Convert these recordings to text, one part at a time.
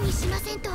にしませんと。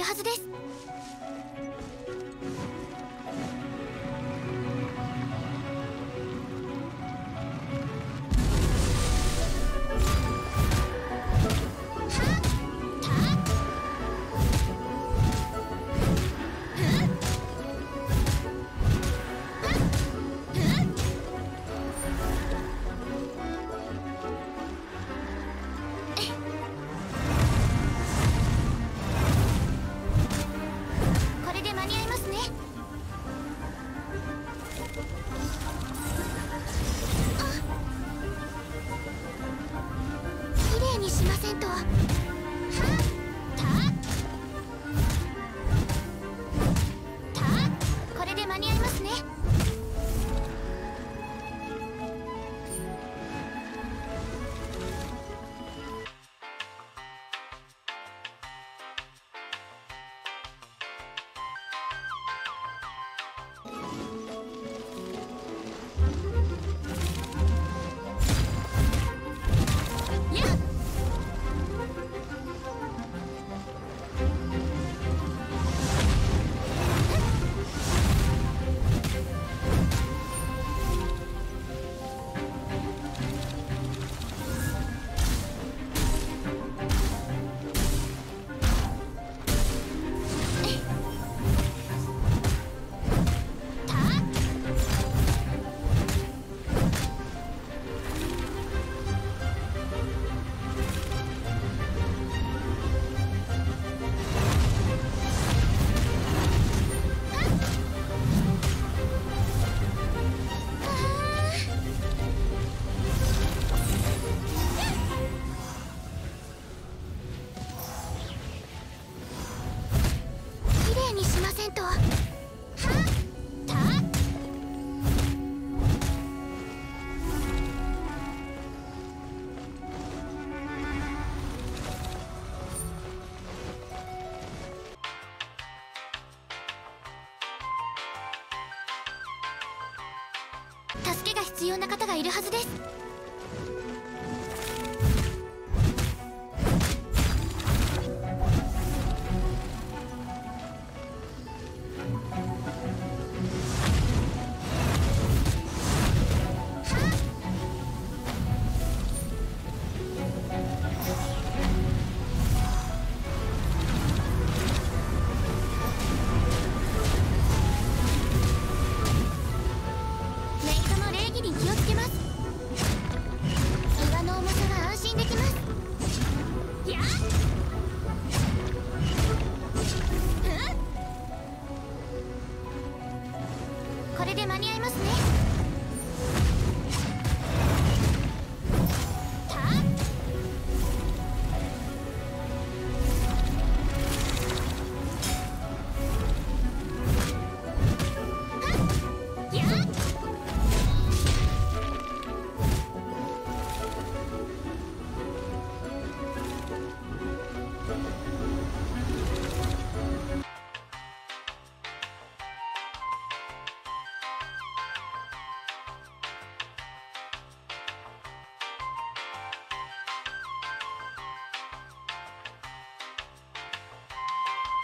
るはずです。必要な方がいるはずです。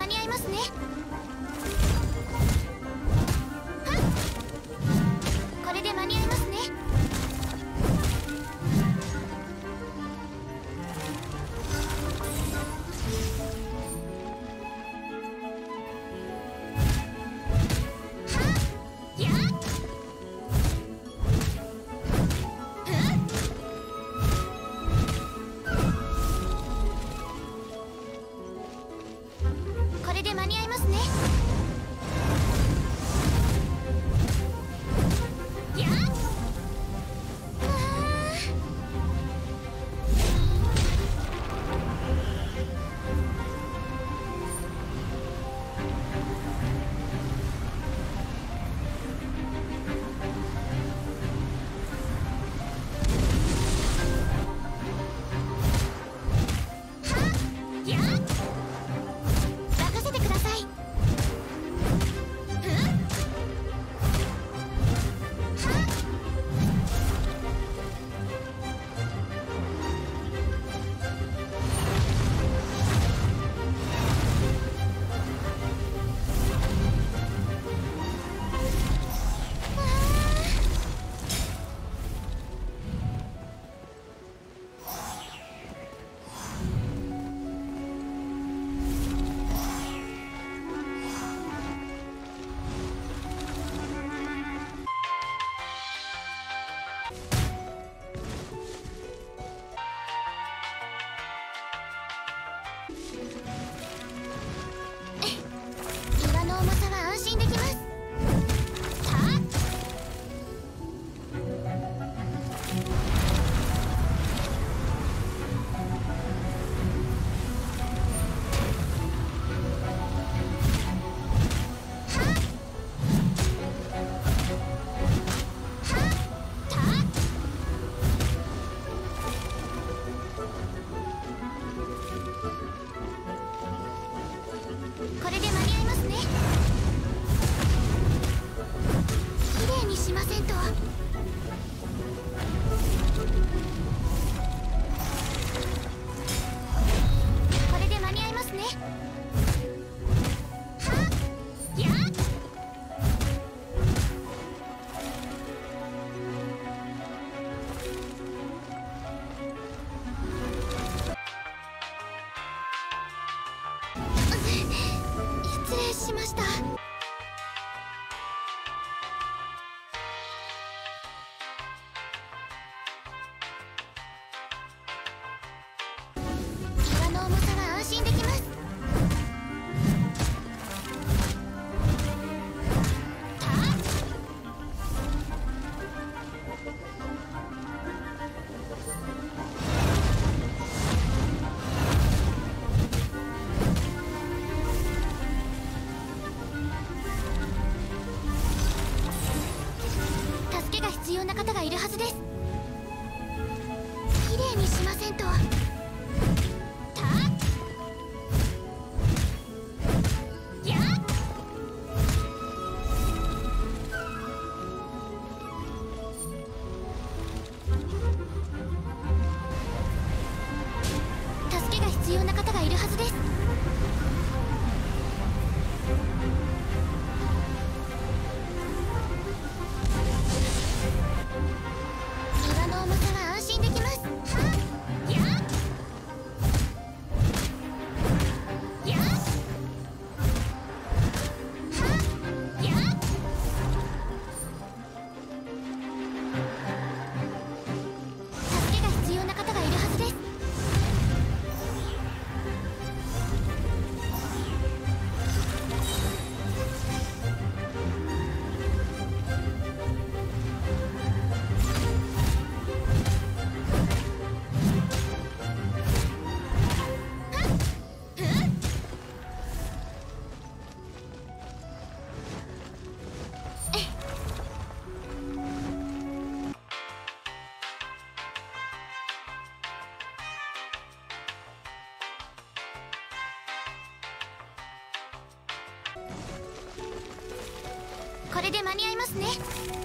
間に合いますね。しました。方がいるはずです。綺麗にしませんと。ね。